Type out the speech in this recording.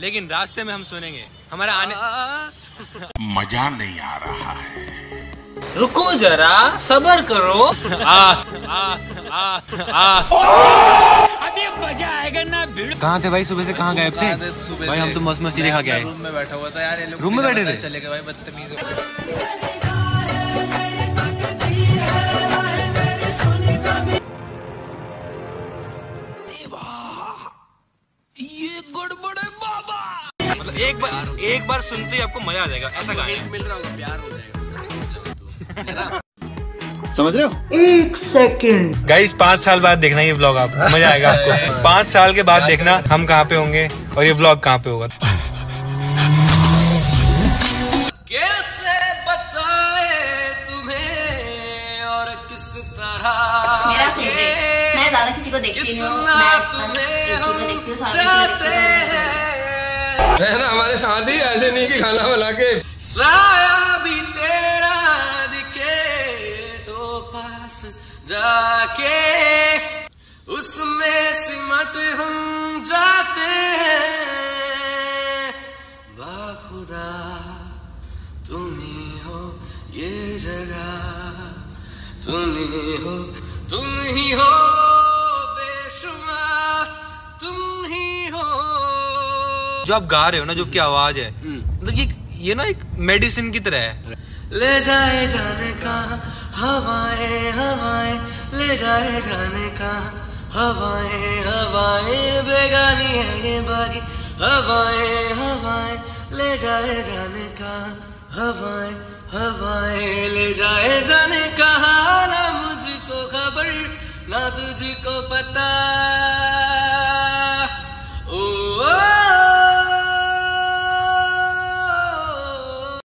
लेकिन रास्ते में हम सुनेंगे। हमारा आने मज़ा नहीं आ रहा है। रुको जरा सबर करो। आ आएगा ना आ कहाँ थे भाई? सुबह से कहाँ गए थे? भाई हम तो मस्त मस्ती देखा गए रूम में बैठा हुआ था यार रूम में बैठे थे? चले गए भाई बदतमीज मतलब एक बार एक बार सुनते ही आपको मज़ा आ जाएगा ऐसा गाना मिल रहा होगा प्यार हो जाएगा। समझ रहे हो? गाइस पाँच साल बाद देखना ये व्लॉग आप। मज़ा आएगा आपको। पाँच साल के बाद देखना हम कहाँ पे होंगे और ये व्लॉग कहाँ पे होगा। कैसे बताए तुम्हें और किस तरह मेरा मैं ज़्यादा किसी को देखती नहीं हूँ। मैं देखती हूँ। किसी को देखती है हमारे ऐसे नहीं कि खाना बना के। साया भी तेरा दिखे तो पास जाके। उसमें सिमट हम जाते हैं। बाखुदा तुम ही ये जगह। तुम ही हो, तुम ही हो। जो आप गा रहे हो ना जो आपकी आवाज़ है मतलब ये ये ना एक मेडिसिन की तरह है। ले जाए जाने का हवाएँ हवाएँ। ले जाए जाने का हवाएँ हवाएँ। बेगानी है ये बागी। हवाएँ हवाएँ। ले जाए जाने का हवाएँ हवाएँ। ले जाए जाने का ना मुझको खबर। ना तुझको पता।